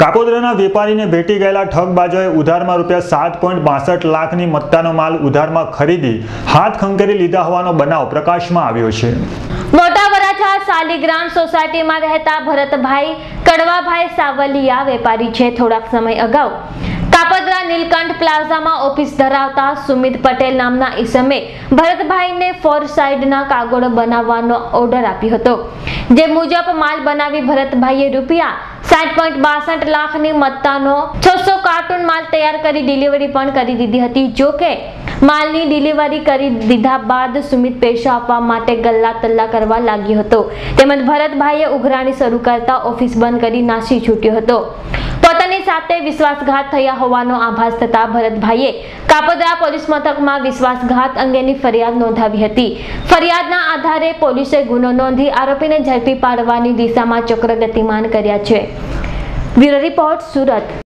કાપોદ્રાના વેપારીને ભેટી ગયેલા ઠગબાજોએ ઉધારમાં રૂપિયા સાત પોઈન્ટ બાસઠ લાખની મત્તાનો માલ ઉધારમાં ખરીદી, હાથ ખંખેરી લીધા હોવાનો બનાવ પ્રકાશમાં આવ્યો છે. મોટા વરાછા શાલિગ્રામ સોસાયટીમાં રહેતા ભરતભાઈ, કડવાભાઈ સાવલિયા વેપારી છે. થોડાક સમય અગાઉ નીલકંઠ પ્લાઝામાં ઓફિસ ધરાવતા સુમિત પટેલ નામના ઈસમે ભરતભાઈને ફોર સાઇડના કાગળો બનાવવાનો ઓર્ડર આપ્યો હતો. જે મુજબ માલ બનાવી ભરતભાઈએ રૂપિયા સાત પોઈન્ટ બાસઠ લાખની મત્તાનો છસો કાર્ટૂન માલ તૈયાર કરી ડિલિવરી પણ કરી દીધી હતી. જો કે માલની ડિલિવરી કરી દીધા બાદ સુમિત પૈસા આપવા માટે ગલ્લા તલ્લા કરવા લાગ્યો હતો. તેમજ ભરતભાઈએ ઉઘરાણી શરૂ કરતા ઓફિસ બંધ કરી નાસી છૂટ્યો હતો. પોતાની સાથે વિશ્વાસઘાત થયા હોવાનો આભાસ થતા ભરતભાઈએ કાપદરા પોલીસ મથકમાં વિશ્વાસઘાત અંગેની ફરિયાદ નોંધાવી હતી. ફરિયાદના આધારે પોલીસે ગુનો નોંધી આરોપીને ઝડપી પાડવાની દિશામાં ચક્ર ગતિમાન કર્યા છે. Bureau report Surat.